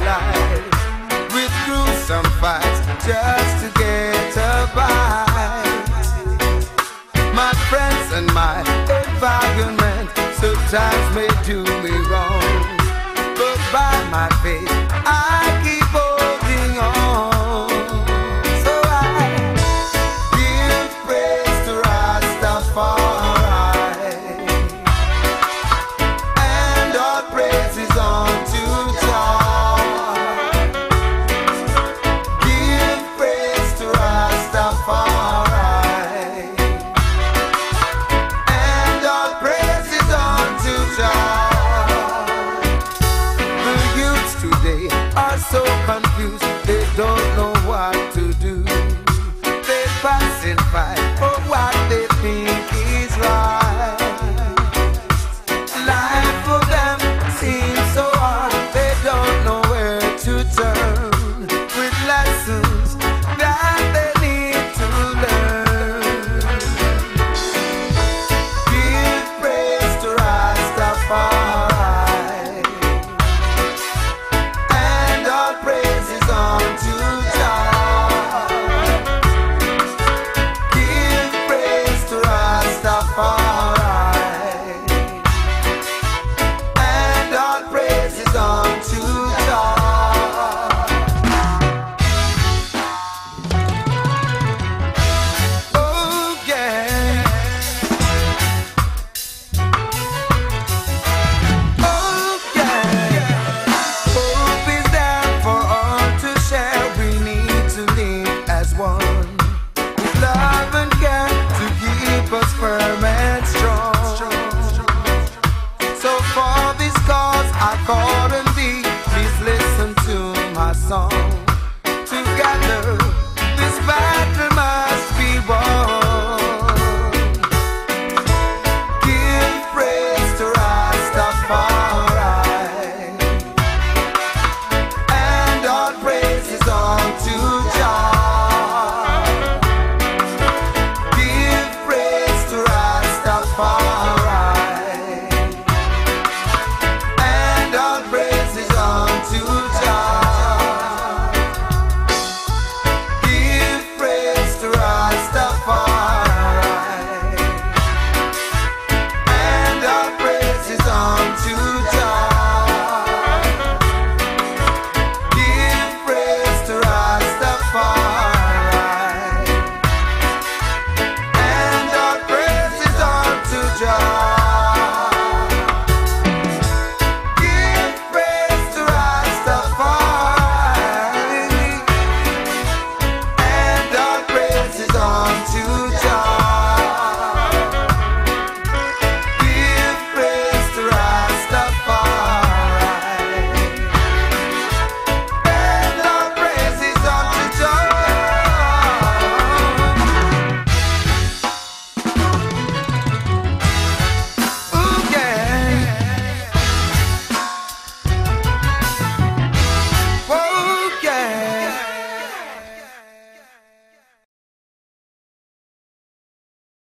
life with gruesome fights just to get a bite. My friends and my environment sometimes may do me wrong, but by my faith. heart.